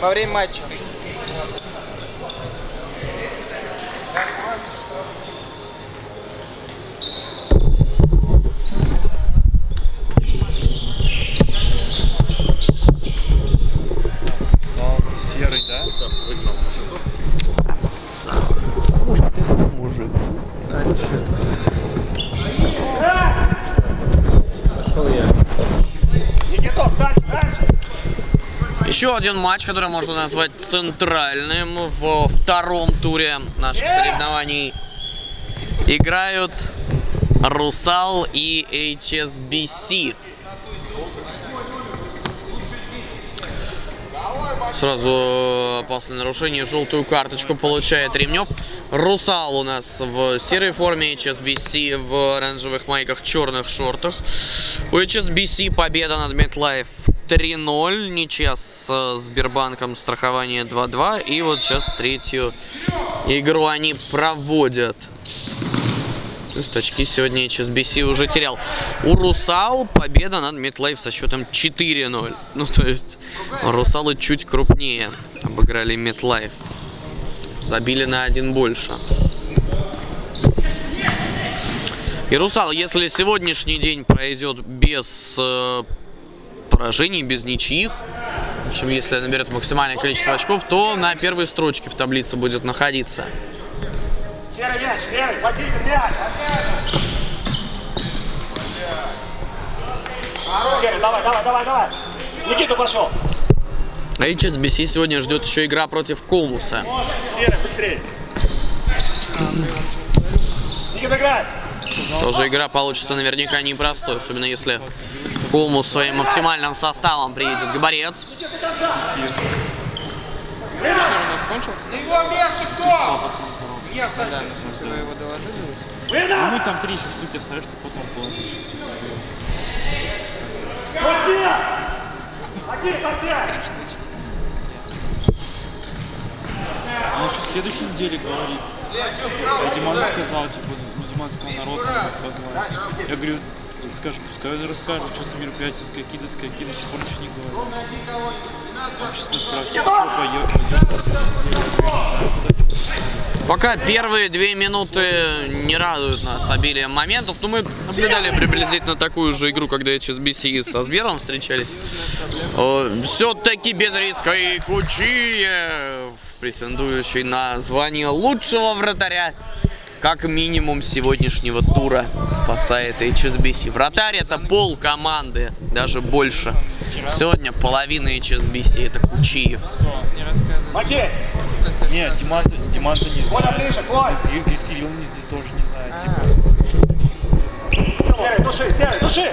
во время матча. Серый, да? Может, ты сам мужик. Пошел Еще один матч, который можно назвать центральным во втором туре наших соревнований. Играют Русал и HSBC. Сразу после нарушения желтую карточку получает Ремнев. Русал у нас в серой форме, HSBC в оранжевых майках, черных шортах. У HSBC победа над MetLife 3-0, ничья с э, Сбербанком страхование 2-2. И вот сейчас третью игру они проводят. То есть очки сегодня HSBC уже терял. У Русал победа над Метлайф со счетом 4-0. Ну, то есть Русалы чуть крупнее обыграли Метлайф. Забили на один больше. И Русал, если сегодняшний день пройдет без э, поражений, без ничьих, в общем, если наберет максимальное количество очков, то на первой строчке в таблице будет находиться. Серый мяч, серый, мяч. Серый, давай, давай, давай, давай. Никита пошел. А HSBC сегодня ждет еще игра против Колмуса. Серый, быстрее. Никита, играй. Тоже игра получится наверняка непростой, особенно если Колмус своим оптимальным составом приедет к борец. Его место? Ну, мы там три еще штуки оставишь, чтобы потом положишь. Пусти! Акир, подсядь. Он еще в следующей неделе говорит. А Диман сказал, типа, ну, Диман сказал, народ позвать. Я говорю, скажи, пускай расскажет, что за мероприятие, с какие до с какие до сих пор ничего не говорит. Он сейчас пойдет. Пока первые две минуты не радуют нас обилием моментов, но мы наблюдали приблизительно такую же игру, когда HSBC со Сбером встречались. Все-таки без риска и Кучиев, претендующий на звание лучшего вратаря, как минимум сегодняшнего тура, спасает HSBC. Вратарь это пол команды, даже больше. Сегодня половина HSBC это Кучиев. Макесь. Нет, Диман, то Диман-то не знает. Коля, ближе. Говорит, Кирилл здесь тоже не знает. Типа. Серый, души, серый, души.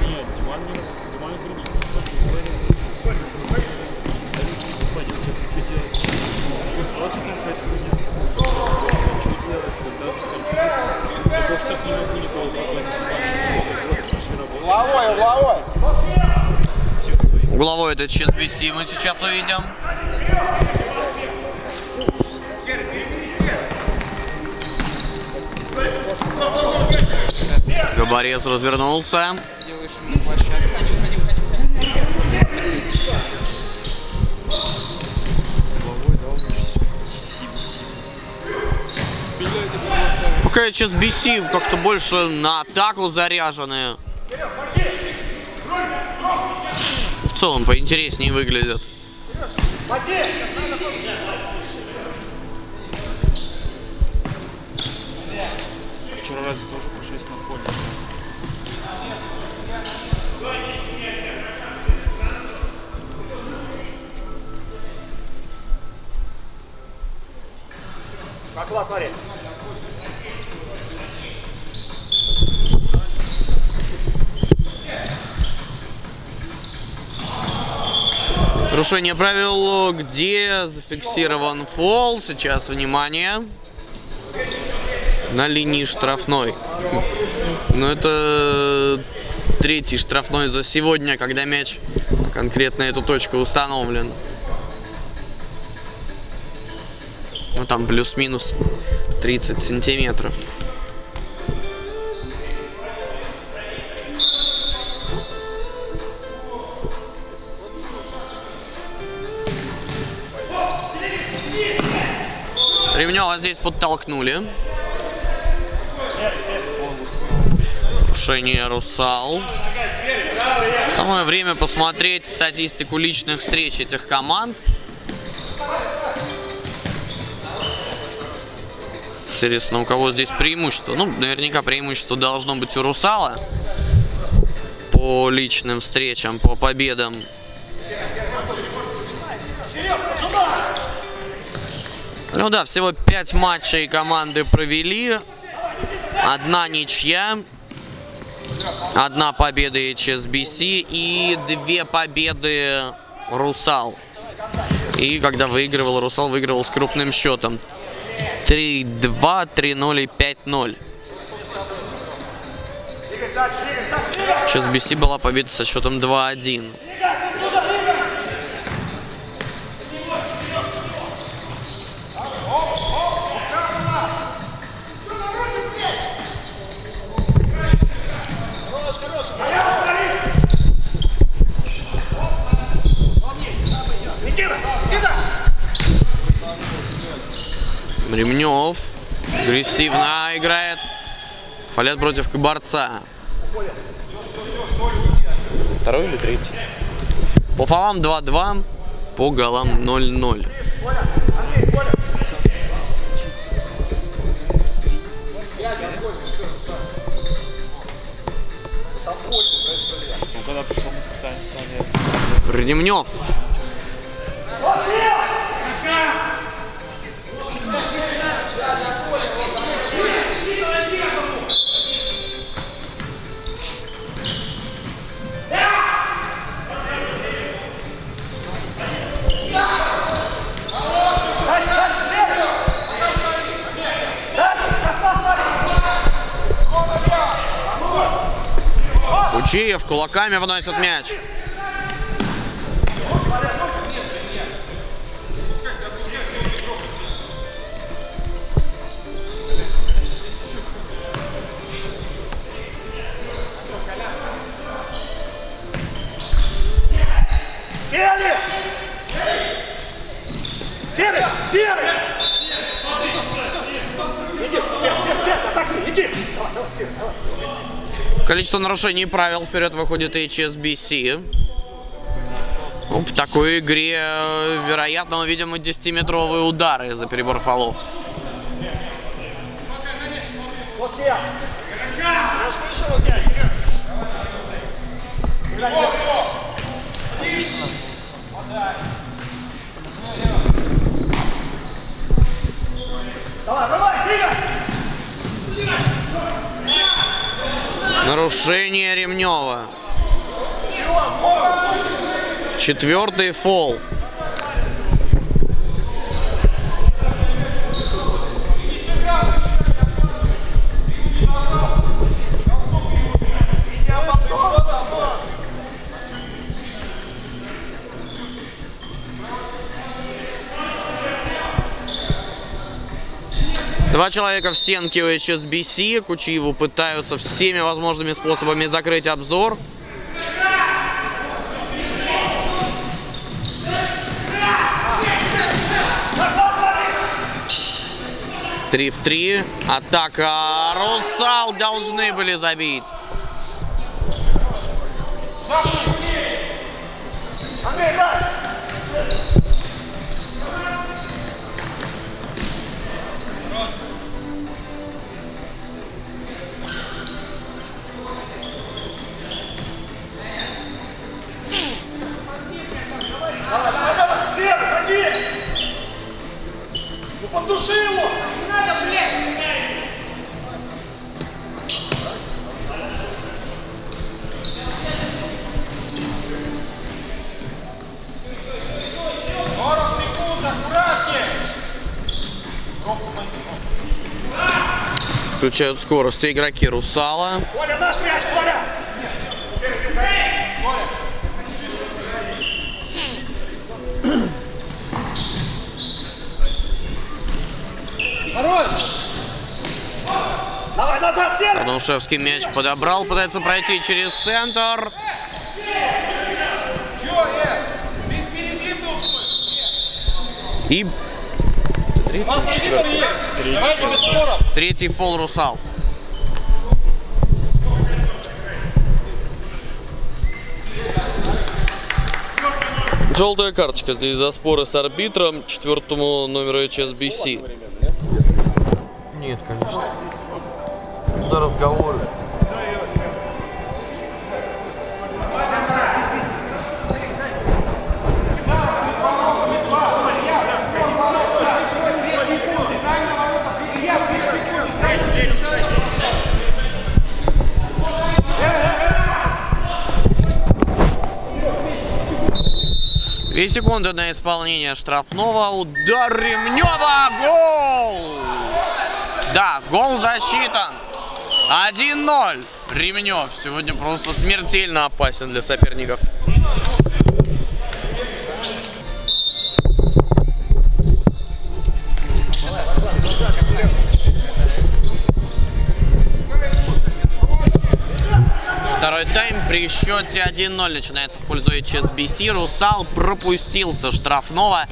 Нет, Диман не Диман говорит. Пойдем, что что делать? Ну, сказал, что там какая-то хуйня. Что делать? Тогда скажем. Я больше так не могу никого позвать. Просто пошли работать. Угловой, угловой. Угловой это HSBC мы сейчас увидим. Габарец развернулся. Делаешь ему площадку. Пока HSBC как-то больше на атаку заряжены. В целом поинтереснее выглядят. Вчера раз тоже по 6 на поле. Как класс, смотри. Нарушение правил, где зафиксирован фол. Сейчас внимание. На линии штрафной. Ну это третий штрафной за сегодня, когда мяч конкретно эту точку установлен. Ну там плюс-минус 30 сантиметров. Ремнева здесь подтолкнули. Нарушение Русал. Самое время посмотреть статистику личных встреч этих команд. Интересно, у кого здесь преимущество? Ну, наверняка преимущество должно быть у Русала. По личным встречам, по победам. Ну да, всего 5 матчей команды провели. Одна ничья. Одна победа HSBC и две победы Русал. И когда выигрывал Русал, выигрывал с крупным счетом. 3-2, 3-0 и 5-0. HSBC была победа со счетом 2-1. Никита! Никита! Ремнев агрессивно играет. Фалет против Кабарца. Второй или третий? По фолам 2-2, по голам 0-0. Ну, когда пришел на специальный стал, я Ремнев. Кучиев кулаками вносит мяч. Количество нарушений правил вперед выходит HSBC. Ну, в такой игре, э, вероятно, увидим и 10-метровые удары за перебор фолов. Давай, давай, Сига! Нарушение Ремнева. Четвертый фол. Два человека в стенке у HSBC. Кучиеву пытаются всеми возможными способами закрыть обзор. Три в три. Атака. Русал должны были забить. Включают скорость игроки Русала. Коля, наш мяч, Коля! Хорош! Давай назад, Серый! Подушевский мяч подобрал, пытается пройти через центр. И третий четвертый? Фол Русал. Желтая карточка здесь за споры с арбитром, четвертому номеру HSBC. Нет, конечно. Туда разговоры. Две секунды на исполнение штрафного. Удар Ремнева. Гол! Да, гол засчитан. 1-0. Ремнев сегодня просто смертельно опасен для соперников. Второй тайм при счете 1-0 начинается в пользу HSBC. Русал пропустил со штрафного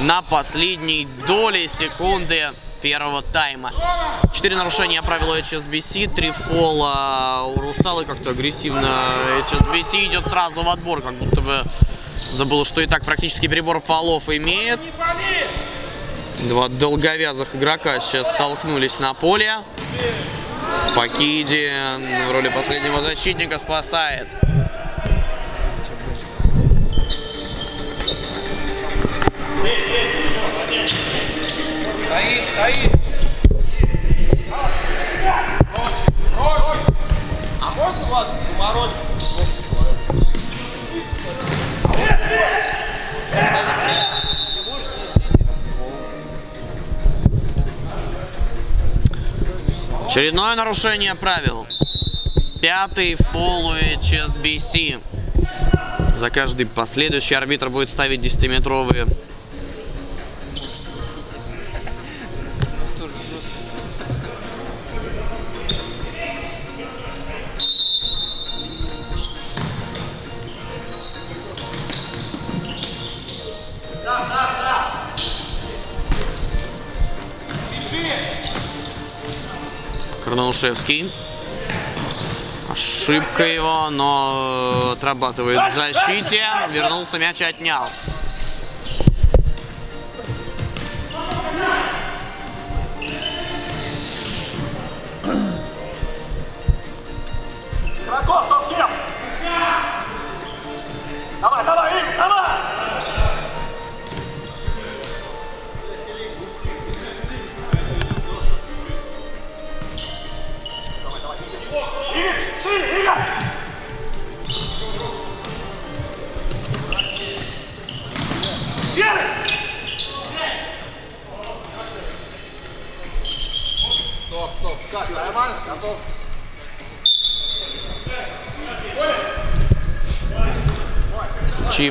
на последней доле секунды первого тайма. Четыре нарушения правил HSBC, три фола у Русала, как-то агрессивно HSBC идет сразу в отбор, как будто бы забыл, что и так практически перебор фолов имеет. Два долговязых игрока сейчас столкнулись на поле. Пакиди в роли последнего защитника спасает. А вас заморозить? Очередное нарушение правил. Пятый фол у HSBC. За каждый последующий арбитр будет ставить 10-метровые Карнаушевский. Ошибка его, но отрабатывает в защите. Вернулся, мяч отнял.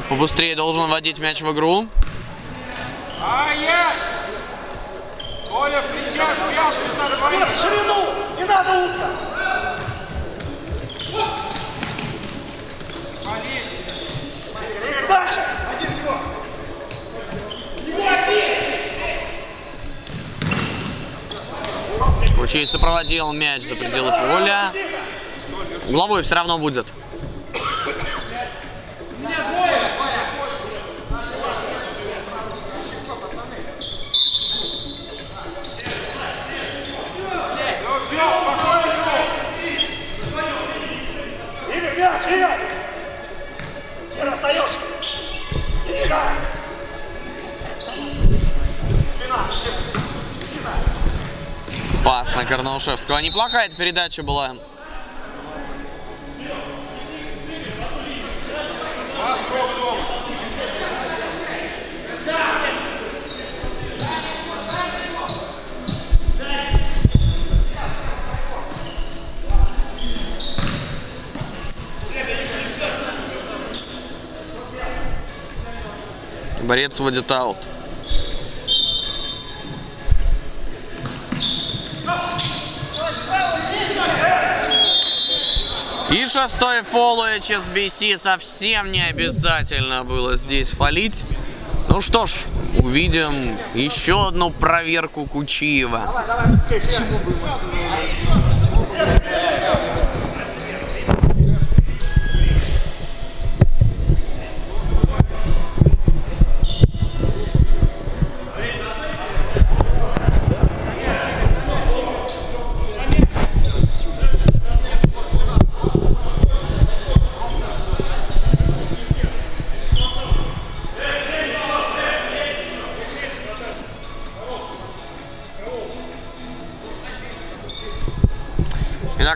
Побыстрее должен вводить мяч в игру. Ай-яй! Коля, встречай, связку так Игорь, ширину! Не надо узко! Игорь, Игорь, дальше! Один его! Кучей сопроводил мяч за пределы поля. Угловой все равно будет. На Карнаушевского. Неплохая эта передача была. Борец вводит аут. И шестой фол у HSBC совсем не обязательно было здесь фалить. Ну что ж, увидим еще одну проверку Кучиева. Давай, давай,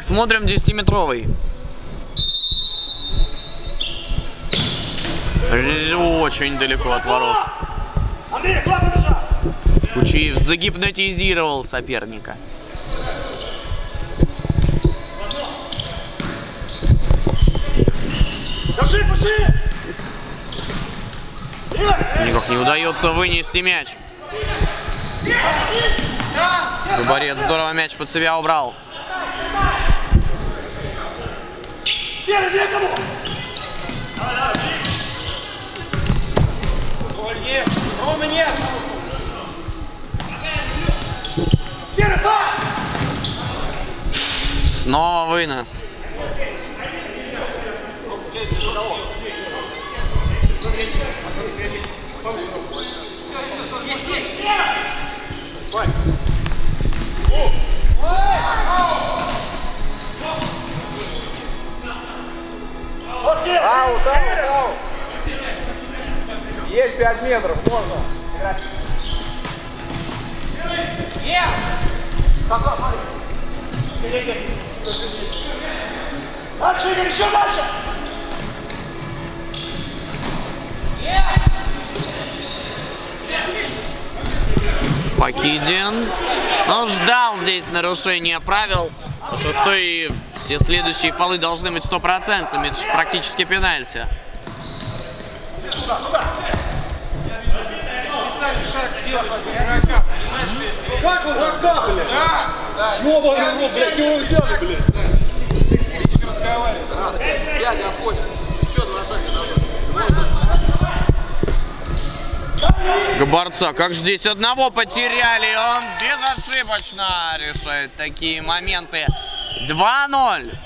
смотрим 10-метровый. Р- Очень далеко от ворот. Андрей? Кучиев загипнотизировал соперника. Держи! Игорь! Никак не удается вынести мяч. Габарет здорово мяч под себя убрал. Серый, некому! Голь нет. Рома нет. Серый, пас! Снова вынос. Оски! Аут, аут, аут. Есть 5 метров, можно. Нет. Дальше, Игорь, еще дальше! Покидин. Он ждал здесь нарушения правил. Шестой все следующие фолы должны быть стопроцентными. Это же практически пенальти. Как вы закапали? Да. Да. Ёбаный рот, блядь, его взяли, блядь. Дядя отходит. Еще два шага назад. Габарца, как же здесь одного потеряли, он безошибочно решает такие моменты. 2-0.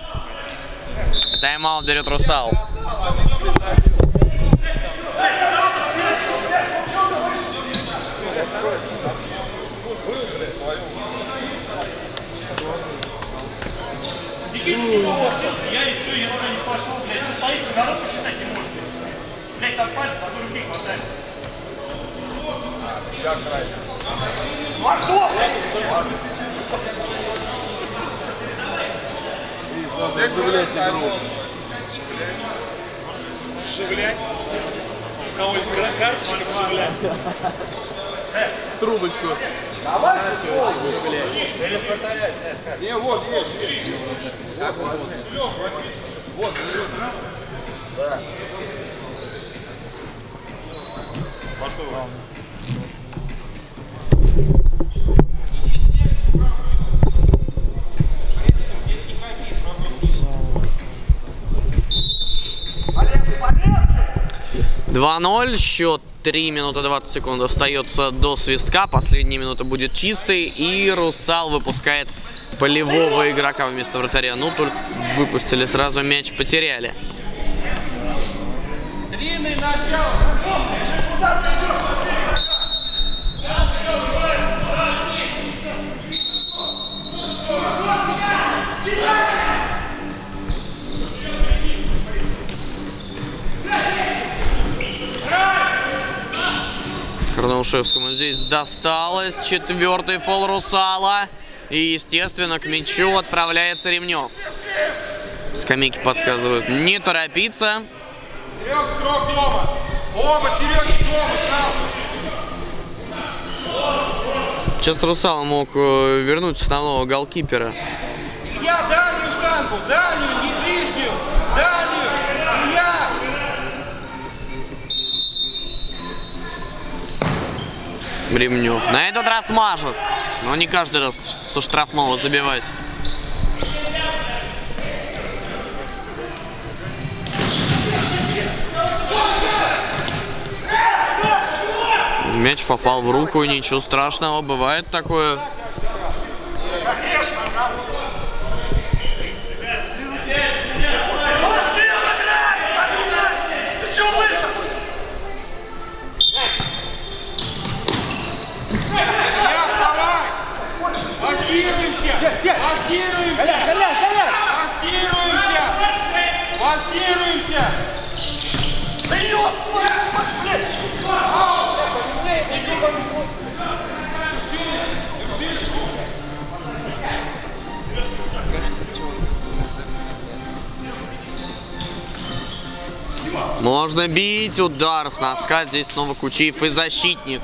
Тайм-аут берет Русал. Я и все, я туда не пошел, блядь. Вы стоите, народ посчитать не можете. Блядь, там пальцев одной руки хватает. А что? Вживлять? В кого-нибудь карточки вживлять? Трубочку. Давай, Не, вот, есть, есть. Вот, Да. Полезли, 2-0, счет 3 минуты 20 секунд остается до свистка. Последняя минута будет чистой. И Русал выпускает полевого игрока вместо вратаря. Ну, только выпустили сразу мяч, потеряли. Длинный начало. Карнаушевскому здесь досталось. Четвертый фол Русала. И, естественно, к мячу отправляется Ремнев. Скамейки подсказывают не торопиться. Серег, строк дома. Оба Сереги дома сразу. Сейчас Русал мог э, вернуть основного голкипера. Илья, дальнюю штангу, дальнюю, не Ремнев. На этот раз мажет. Но не каждый раз со штрафного забивать. Мяч попал в руку, ничего страшного, бывает такое. Полоски обыграй! твою мать! Ты чего вышел? Я вставай! Лассируемся! Лассируемся! Лассируемся! Лассируемся! Да ёб твою блядь! Можно бить удар с носка. Здесь снова Кучиев и защитник.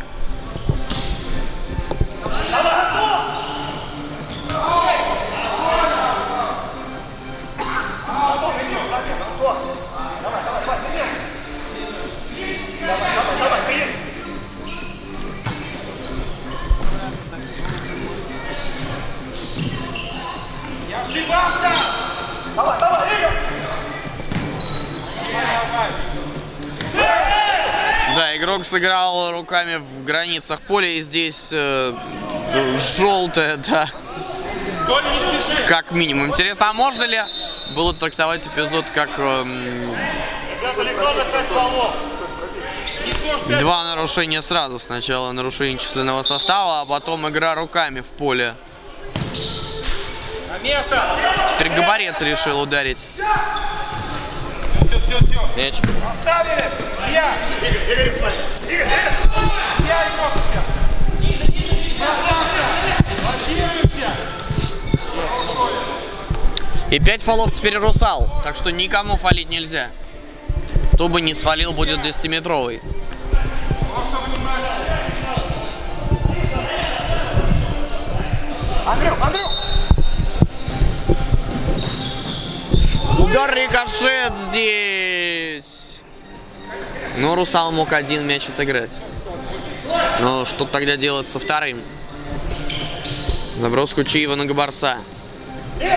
Руками в границах поля. И здесь э, желтая, да, как минимум. Интересно, а можно ли было трактовать эпизод как что два нарушения сразу? Сначала нарушение численного состава, а потом игра руками в поле. Теперь Габарец решил ударить. Мяч. Оставили! Я! Игорь, Игорь, смотри! Игорь, Игорь! Я и Мокрича! Не остался! Лассируемся! И 5 фолов теперь Русал. Так что никому фалить нельзя. Кто бы не свалил, будет 10-метровый. Андрюх, Андрюх! Удар рикошет здесь. Ну, Русал мог один мяч отыграть. Но что тогда делать со вторым? Заброс Кучиева на Габарца. Без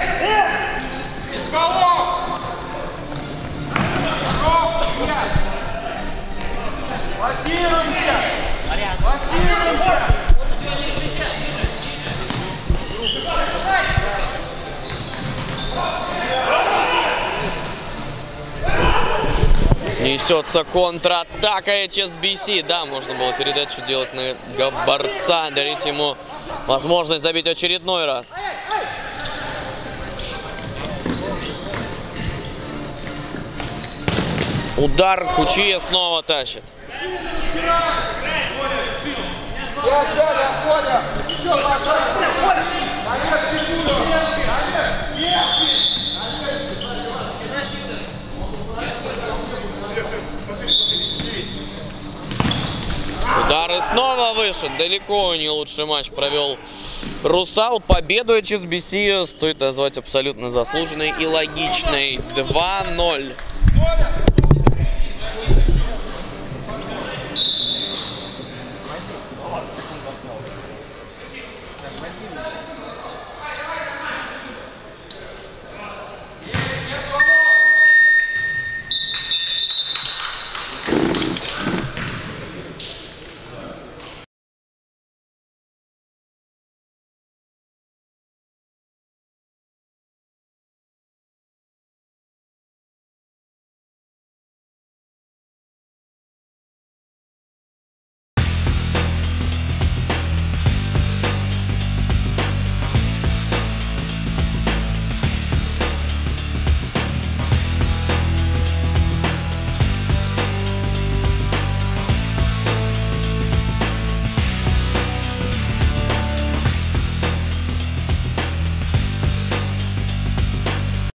Несется контратака HSBC. Да, можно было передачу делать на Габарца, дарить ему возможность забить очередной раз. Удар Кучия снова тащит. Удар и снова выше. Далеко не лучший матч провел Русал. Победу HSBC стоит назвать абсолютно заслуженной и логичной. 2-0.